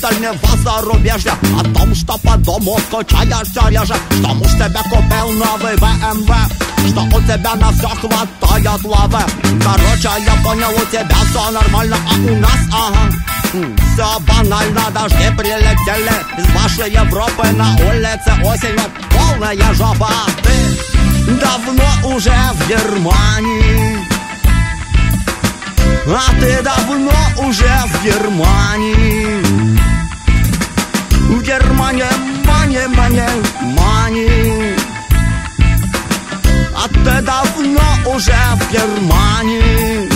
дальнего зарубежья. О том, что по дому скучаешь реже Что муж тебя купил новый БМВ. Что у тебя на все хватает лавы. Короче, я понял, у тебя все нормально А у нас, ага, все банально, дожди прилетели Из вашей Европы на улице осень Вот полная жопа Ты давно уже в Германии А ты давно уже в Германии. В Германии, мани, мани, мани А ты давно уже в Германии.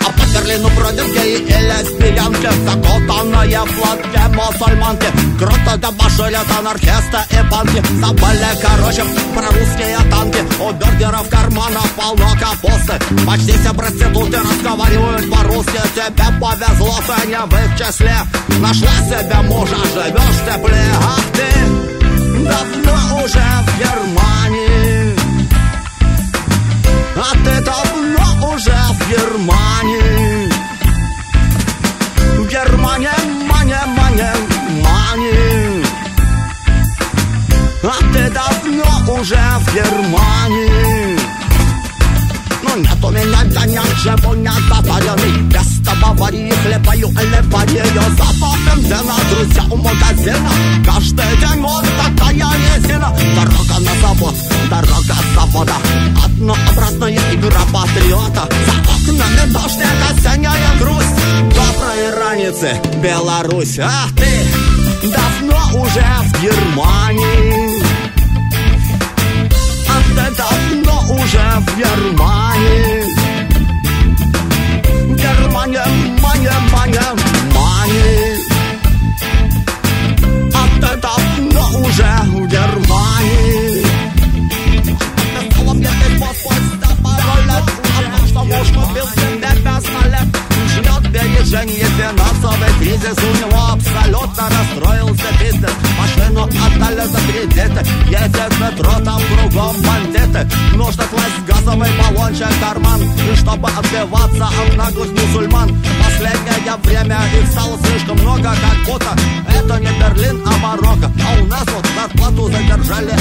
А по Берлину бродят геи и лесбиянки Закутанные в платке мусульманки. Круто дебоширят анархисты и банки Забыли, короче, про русские танки У бюргеров карманов полно капусты Почти все проституты разговаривают по-русски. Тебе повезло, ты не в их числе. Нашла себе мужа, живешь в тепле Ах ты, давно уже в Германии. А ты давно уже в Германии. В Германии, Давно уже в Германии. Но нет у меня денег, живу не затаренный Вместо Баварии хлебаю оливарию Зато бензина, друзья, у магазина Каждый день вот такая резина. Дорога на завод, дорога с завода. Одно обратная игра патриота. За окнами дождь, это осенняя грусть. Доброй раницы, Беларусь. Ах ты, давно уже в Германии кризис У него абсолютно расстроился бизнес Машину отдали за кредиты Ездят в метро, там кругом бандиты. Нужно класть газовый баллончик в карман. И чтобы отбиваться от наглых мусульман. Последнее время их стало слишком много Как будто это не Берлин, а Марокко. А у нас вот зарплату задержали